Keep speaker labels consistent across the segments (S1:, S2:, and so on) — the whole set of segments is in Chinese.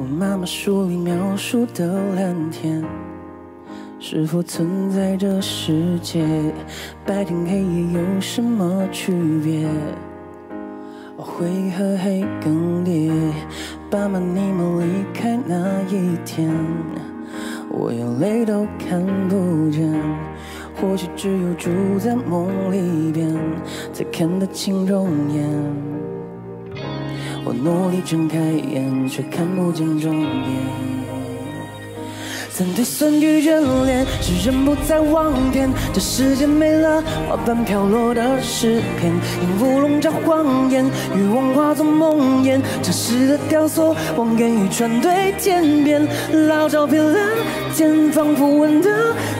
S1: 我妈妈书里描述的蓝天，是否存在这世界？白天黑夜有什么区别？灰和黑更迭，爸妈你们离开那一天，我有泪都看不见。或许只有住在梦里边，才看得清容颜。我努力睁开眼，却看不见终点。三对酸雨眷恋，是人不再望天。这世界没了花瓣飘落的诗篇，鹦鹉笼罩谎言，欲望化作梦魇。城市的雕塑，望眼欲穿对天边。老照片蓝天，仿佛闻得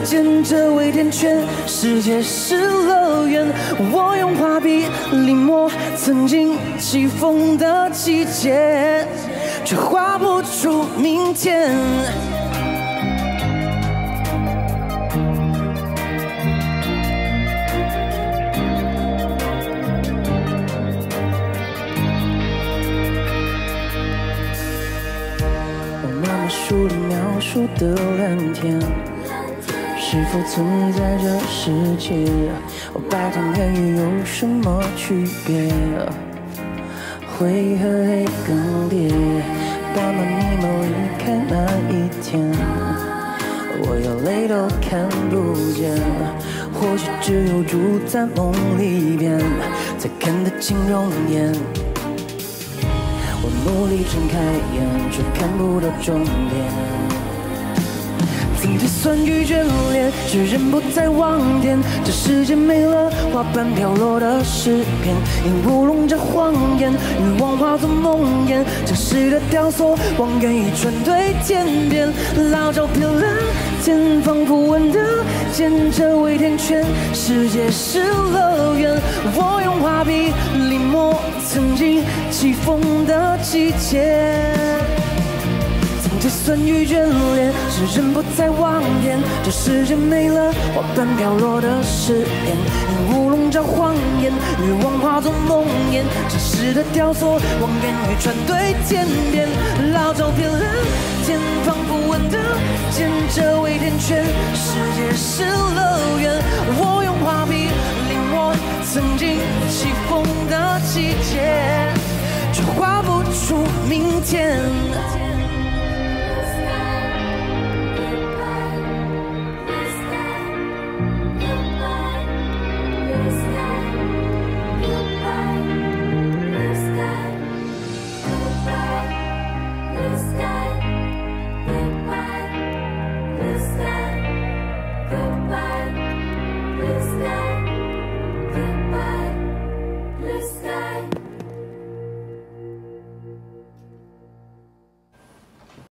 S1: 见这微甜圈。世界是乐园，我用画笔临摹曾经起风的季节，却画不出明天。里描述的蓝天，是否存在这世界？白天黑夜有什么区别？灰和黑更迭，爸妈你们离开那一天，我有泪都看不见。或许只有住在梦里边，才看得清容颜。我努力睁开眼，却看不到终点。曾经酸雨眷恋，是人不再望天。这世界没了花瓣飘落的诗篇，鹦鹉笼罩谎言，欲望化作梦魇。城市的雕塑，望眼欲穿对天边。老照片蓝天，仿佛闻得见这微甜圈。世界是乐园，我用画笔临摹曾经。起风的季节，曾经酸雨眷恋，是人不再望天。这世界没了花瓣飘落的诗篇，鹦鹉笼罩谎言，欲望化作梦魇。城市的雕塑，望眼欲穿对天边。老照片蓝天，仿佛闻得见这微甜圈。世界是乐园，我用画笔临摹曾经起风细节，却画不出明天。